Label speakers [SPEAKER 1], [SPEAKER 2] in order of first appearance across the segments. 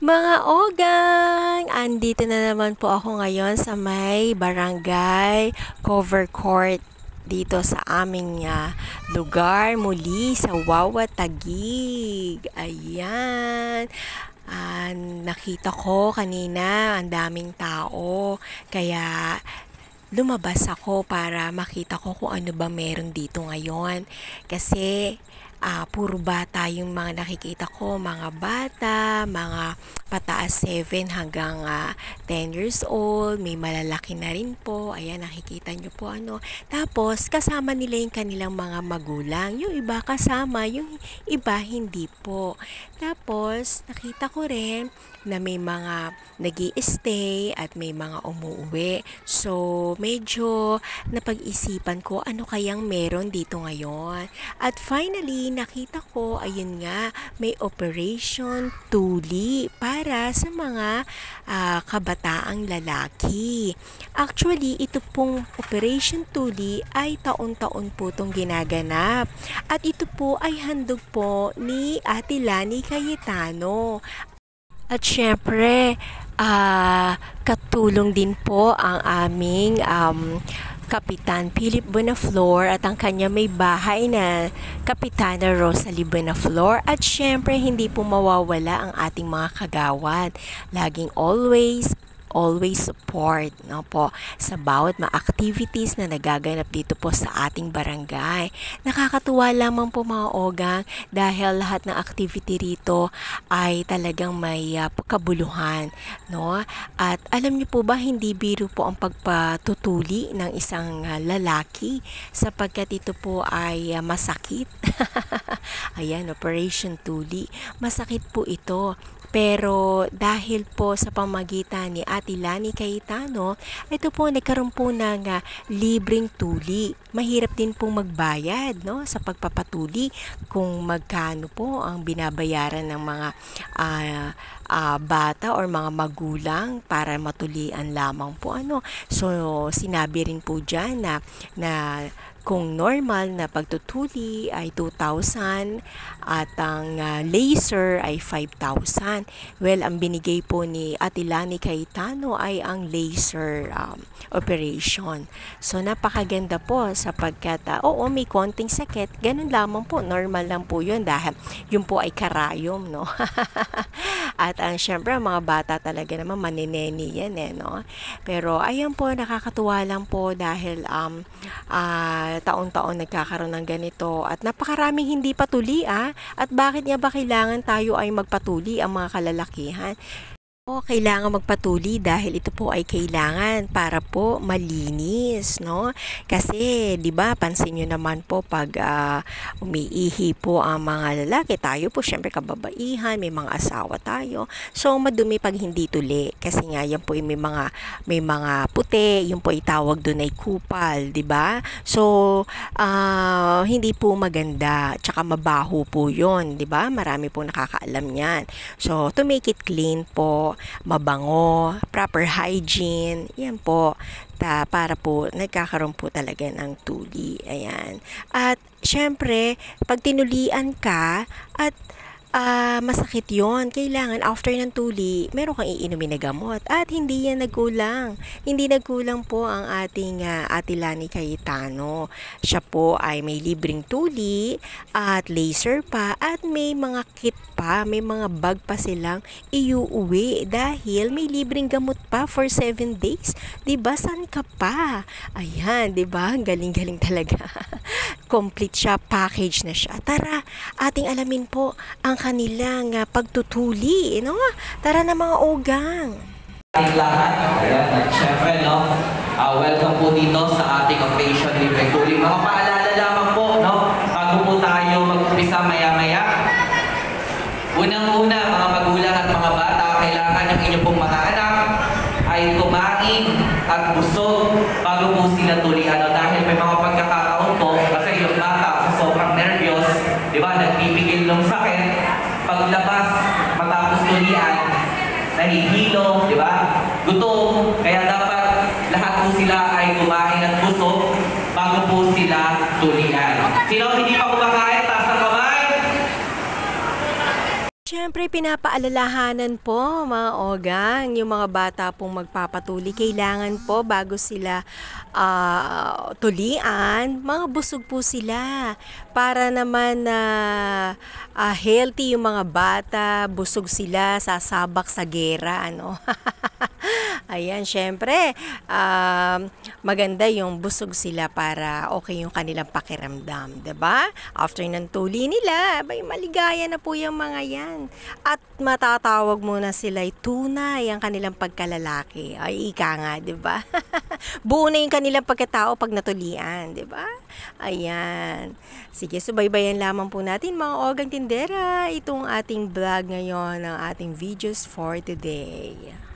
[SPEAKER 1] Mga ogang! Andito na naman po ako ngayon sa may barangay cover court dito sa aming uh, lugar muli sa Wawa Tagig. Ayan. Uh, nakita ko kanina ang daming tao kaya lumabas ako para makita ko kung ano ba meron dito ngayon kasi uh, puro bata yung mga nakikita ko, mga bata, mga pataas 7 hanggang uh, ah, 10 years old, may malalaki na rin po, ayan nakikita nyo po ano. Tapos kasama nila yung kanilang mga magulang, yung iba kasama, yung iba hindi po. Tapos nakita ko rin na may mga nag stay at may mga umuwi. So, medyo napag-isipan ko ano kayang meron dito ngayon. At finally, nakita ko, ayun nga, may Operation Tuli para sa mga uh, kabataang lalaki. Actually, ito pong Operation Tuli ay taon-taon po itong ginaganap. At ito po ay handog po ni Ate Lani Cayetano at syempre, uh, katulong din po ang aming um, Kapitan Philip Bonaflor at ang kanya may bahay na Kapitana Rosalie Bonaflor at syempre hindi po mawawala ang ating mga kagawad. Laging always always support no po sa bawat mga activities na nagaganap dito po sa ating barangay. Nakakatuwa lamang po mga ogang dahil lahat ng activity rito ay talagang may uh, kabuluhan no at alam niyo po ba hindi biro po ang pagpatutuli ng isang uh, lalaki sapagkat ito po ay uh, masakit. Ayan, Operation Tuli. Masakit po ito pero dahil po sa pamagitan ni Ate Lani Cayetano, ito po nagkaroon po ng uh, libreng tuli. Mahirap din pong magbayad no, sa pagpapatuli kung magkano po ang binabayaran ng mga uh, uh, bata or mga magulang para matulian lamang po ano. So sinabi rin po dyan na, na kung normal na pagtutuli ay 2,000 at ang uh, laser ay 5,000. Well, ang binigay po ni Atilani Cayetano ay ang laser um, operation. So, napakaganda po sapagkat, uh, oo, may konting sakit. Ganun lamang po. Normal lang po yun dahil yun po ay karayom, no? at ang uh, syempre, mga bata talaga naman manineni yan, eh, no? Pero, ayan po, nakakatuwa lang po dahil um, uh, taon-taon nagkakaroon ng ganito at napakaraming hindi patuli ah. At bakit nga ba kailangan tayo ay magpatuli ang mga kalalakihan? Po kailangan magpatuli dahil ito po ay kailangan para po malinis, no? Kasi, 'di ba, pansin niyo naman po pag uh, umiihi po ang mga lalaki, tayo po syempre kababaihan, may mga asawa tayo. So, madumi pag hindi tuli kasi nga yan po ay may mga may mga puti, yung po itawag doon ay kupal, 'di ba? So, uh, hindi po maganda, tsaka mabaho po 'yon, 'di ba? Marami po nakakaalam niyan. So, to make it clean po, mabango, proper hygiene, yan po, ta, para po nagkakaroon po talaga ng tuli. Ayan. At syempre, pag tinulian ka at uh, masakit yon Kailangan after ng tuli, meron kang iinumin na gamot. At hindi yan nagkulang. Hindi nagkulang po ang ating uh, Ate Lani Cayetano. Siya po ay may libreng tuli at laser pa at may mga kit pa, may mga bag pa silang iuuwi dahil may libreng gamot pa for 7 days. ba? San ka pa? Ayan, ba? Galing-galing talaga. Complete siya, package na siya. Tara, ating alamin po ang kanilang pagtutuli. No? Tara na mga ugang.
[SPEAKER 2] Ating lahat, ayan, syempre, no? Uh, welcome po dito sa ating occasion libre tuli. Mga paalala lamang po, no? Bago po tayo mag-umpisa maya-maya. Unang-una, mga magulang at mga bata, kailangan yung inyong pong mga anak ay kumain at busog bago po sila tulian. Matapos tulian, nahihilo, di ba? Gutom, kaya dapat lahat po sila ay kumain at busog bago po sila tulian. Sino hindi pa
[SPEAKER 1] Siyempre, pinapaalalahanan po mga ogang, yung mga bata pong magpapatuli, kailangan po bago sila uh, tulian, mga busog po sila. Para naman na uh, uh, healthy yung mga bata, busog sila, sasabak sa gera, ano. Ayan, syempre, um, maganda yung busog sila para okay yung kanilang pakiramdam, ba? After ng tuli nila, bay maligaya na po yung mga 'yan. At matatawag muna sila ay tunay ang kanilang pagkalalaki. Ay ika nga, ba? Buo na yung kanilang pagkatao pag natulian, ba? Ayan. Sige, subaybayan lamang po natin mga ogang tindera itong ating vlog ngayon ng ating videos for today.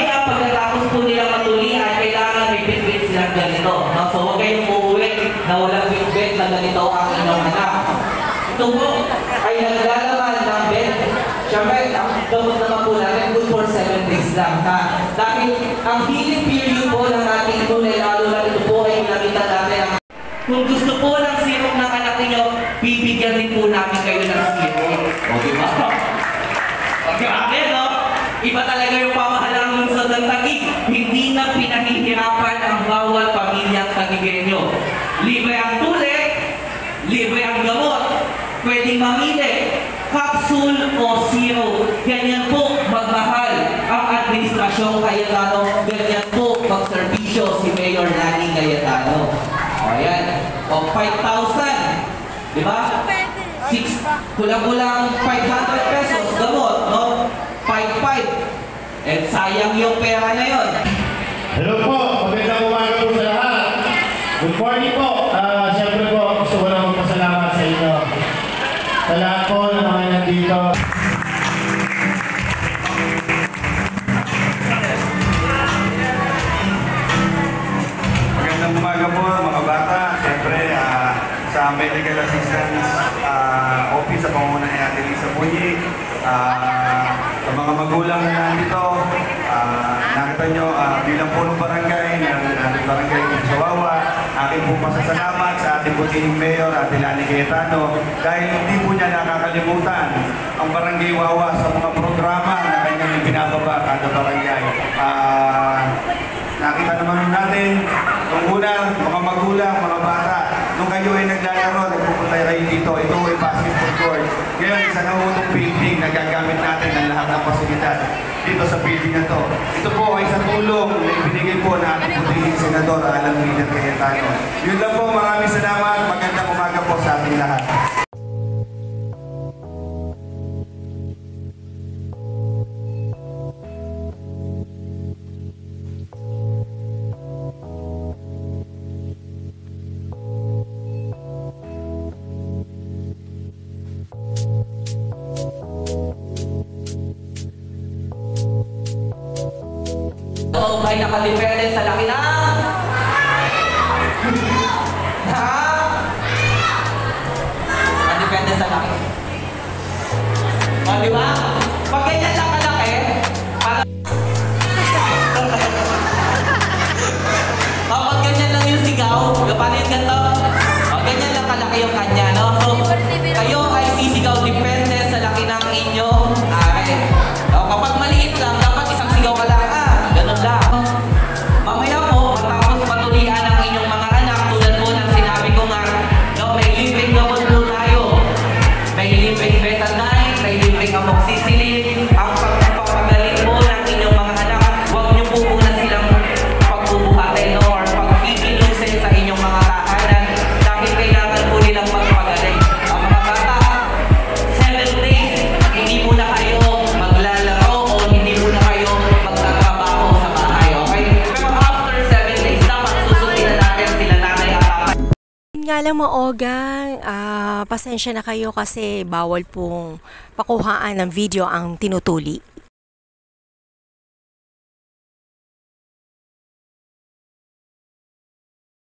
[SPEAKER 2] Mamaya, pagkatapos po nila matulian, kailangan may bitbit silang ganito. No? So, huwag kayong uuwi na walang bitbit na ganito ang inyong anak. Ito po ay naglalaman ng bed. Siyempre, ang gamot naman po natin, good for 7 days lang. Ha? Dahil ang healing period po ng ating tunay, lalo na ito po ay nakita natin ang kung gusto po ng sirop ng anak ninyo, bibigyan din po namin kayo ng sirop. O, di ba? Grabe, no? Iba talaga yung pamahalaan sa Dantagig. Hindi na pinahihirapan ang bawat pamilyang tagigenyo. Libre ang tuli, libre ang gamot. Pwedeng mamili, capsule o zero. Ganyan po magmahal ang administrasyong Cayetano. Ganyan po magserbisyo si Mayor Nani Cayetano. O yan. O 5,000. Di ba? Six, kulang-kulang 500 pesos gamot, no? 5-5. And sayang yung pera na yon.
[SPEAKER 3] Hello po, magandang umaga po sa lahat. Good morning po. Ah, Siyempre po, gusto ko lang magpasalamat sa inyo. Sa lahat po ng mga nandito.
[SPEAKER 4] Magandang umaga po mga bata. Siyempre, ah, sa Medical Assistance ah, Office sa panguna ni Ate Lisa Bunyi. Ah, sa mga magulang na nandito, nakita nyo ah, bilang punong barangay ng ating barangay ng Sawawa, aking pong pasasalamat sa ating puting mayor, Ate Lani Cayetano, dahil hindi po niya nakakalimutan ang barangay Wawa sa mga programa na kanyang pinababa kada barangay. Ah, Nakita naman natin, nung una, mga magulang, mga bata, nung kayo ay naglalaro, nagpupunta kayo dito, ito ay basketball court. Ngayon, isang nauutong building na gagamit natin ang lahat ng pasilidad dito sa building na to. Ito po ay sa tulong na ibinigay po na ating puting senador, Alan Wiener Cayetano. Yun lang po, maraming salamat. Magandang umaga po sa ating lahat.
[SPEAKER 2] ay nakadepende sa laki ng... ha? Nakadepende sa laki. O, di ba?
[SPEAKER 1] Magandang maogang. Oh, uh, ah, pasensya na kayo kasi bawal pong pakuhaan ng video ang tinutuli.